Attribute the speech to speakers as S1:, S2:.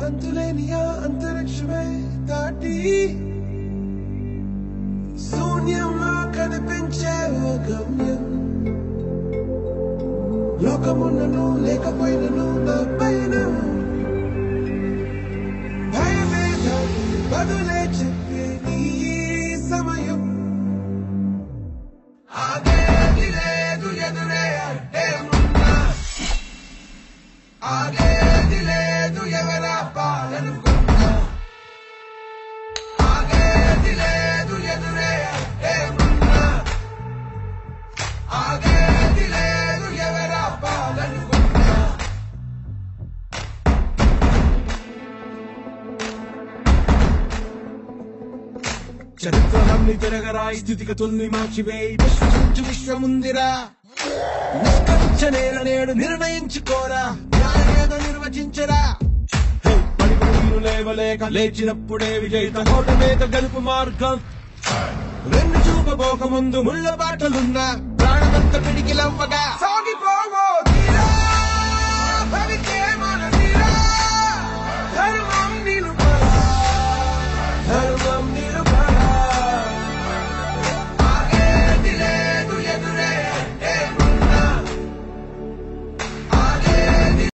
S1: అంతులేని ఆ అంతరిక్షమే దాటి శూన్యంలో కనిపించే ఓ గమ్యం. లోకమున్నను లేకపోయినను నా పైన భయమే బదులే చెప్పే నీ సమయం. ఆగేది లేదు ఎదురే అంటే ఉన్నా ఆగేది చరిత్రలన్నీ తిరగరా స్థితిగతుల్ని మార్చివేయి. విశ్వసించు విశ్వముందిరా. నిష్కరించనేల నేడు నిర్ణయించుకోరా. న్యాయేదో నిర్వచించరా. లేవలేక లేచినప్పుడే విజేత కోట మీద గలుపు మార్గం. రెండు చూపబోక ముందు ముళ్ళ బాటలున్నా. ప్రాణమంత పిడికిలవ్వగా. సాగిపో